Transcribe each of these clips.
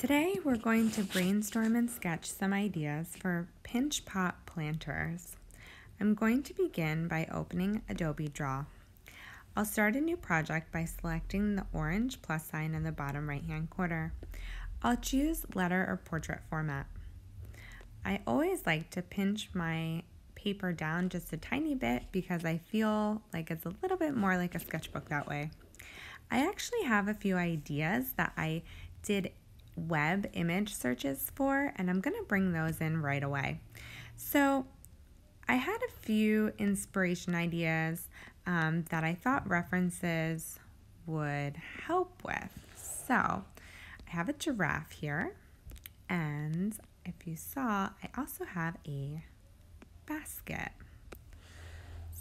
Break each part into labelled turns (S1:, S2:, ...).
S1: Today we're going to brainstorm and sketch some ideas for pinch pot planters. I'm going to begin by opening Adobe Draw. I'll start a new project by selecting the orange plus sign in the bottom right hand corner. I'll choose letter or portrait format. I always like to pinch my paper down just a tiny bit because I feel like it's a little bit more like a sketchbook that way. I actually have a few ideas that I did web image searches for, and I'm going to bring those in right away. So I had a few inspiration ideas um, that I thought references would help with. So I have a giraffe here, and if you saw, I also have a basket.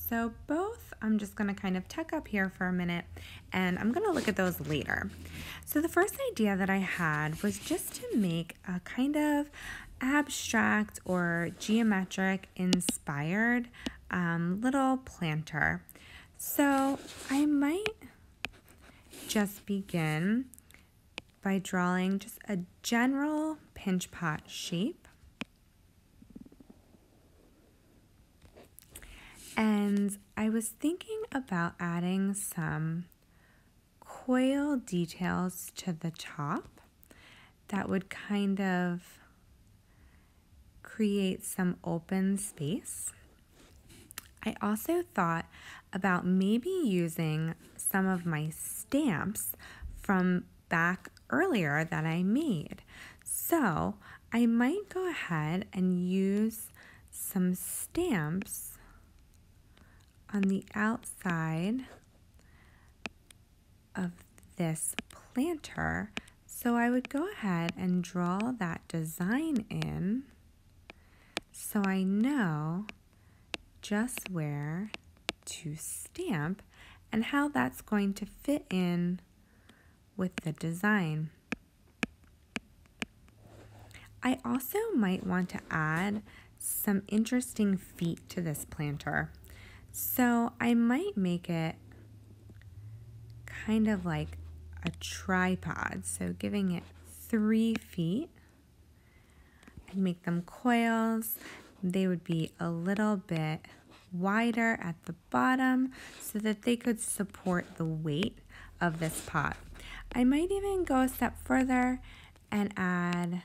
S1: So both I'm just going to kind of tuck up here for a minute and I'm going to look at those later. So the first idea that I had was just to make a kind of abstract or geometric inspired um, little planter. So I might just begin by drawing just a general pinch pot shape And I was thinking about adding some coil details to the top that would kind of create some open space. I also thought about maybe using some of my stamps from back earlier that I made. So I might go ahead and use some stamps on the outside of this planter. So I would go ahead and draw that design in so I know just where to stamp and how that's going to fit in with the design. I also might want to add some interesting feet to this planter. So I might make it kind of like a tripod. So giving it three feet. I'd make them coils. They would be a little bit wider at the bottom so that they could support the weight of this pot. I might even go a step further and add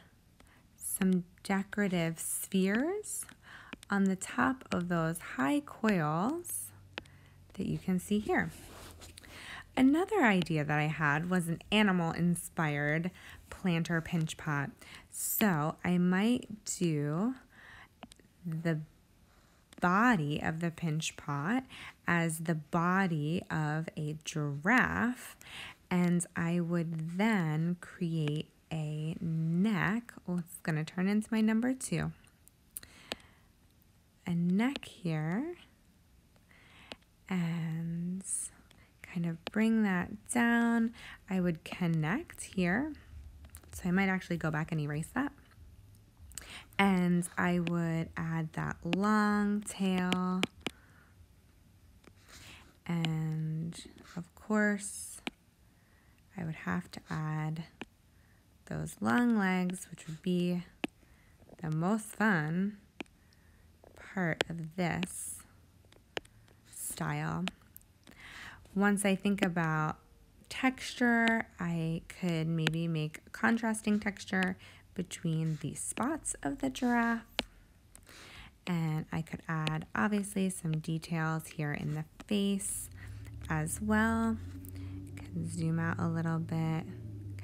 S1: some decorative spheres on the top of those high coils that you can see here. Another idea that I had was an animal inspired planter pinch pot. So I might do the body of the pinch pot as the body of a giraffe and I would then create a neck. Oh, it's going to turn into my number two neck here and kind of bring that down. I would connect here. So I might actually go back and erase that. And I would add that long tail. And of course, I would have to add those long legs, which would be the most fun part of this style. Once I think about texture, I could maybe make contrasting texture between the spots of the giraffe. And I could add obviously some details here in the face as well. Can zoom out a little bit,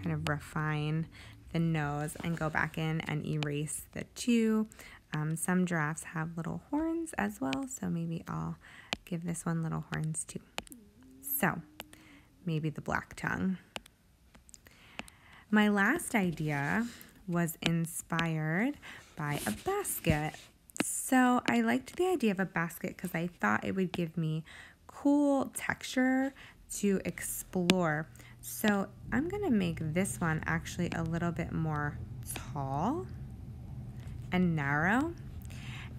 S1: kind of refine the nose and go back in and erase the two um, some giraffes have little horns as well, so maybe I'll give this one little horns too. So, maybe the black tongue. My last idea was inspired by a basket. So I liked the idea of a basket because I thought it would give me cool texture to explore. So I'm going to make this one actually a little bit more tall and narrow.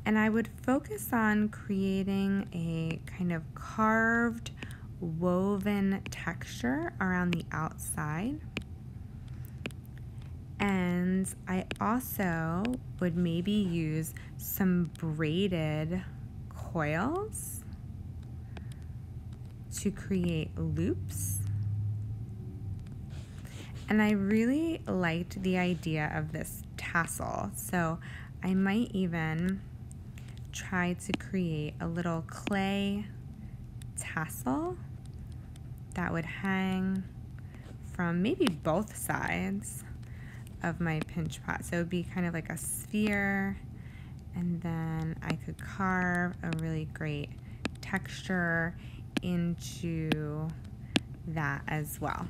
S1: And I would focus on creating a kind of carved woven texture around the outside. And I also would maybe use some braided coils to create loops. And I really liked the idea of this tassel. So I might even try to create a little clay tassel that would hang from maybe both sides of my pinch pot. So it would be kind of like a sphere and then I could carve a really great texture into that as well.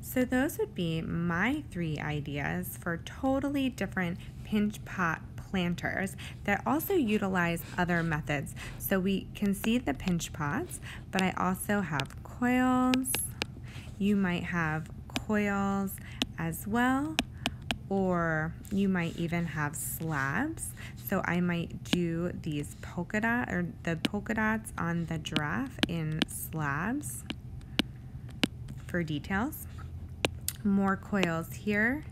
S1: So those would be my three ideas for totally different pinch pot planters that also utilize other methods. So we can see the pinch pots, but I also have coils. You might have coils as well or you might even have slabs. So I might do these polka dot or the polka dots on the giraffe in slabs for details. More coils here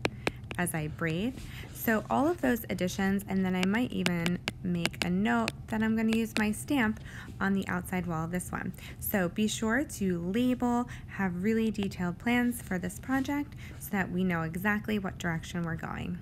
S1: as I braid. So all of those additions, and then I might even make a note that I'm gonna use my stamp on the outside wall of this one. So be sure to label, have really detailed plans for this project so that we know exactly what direction we're going.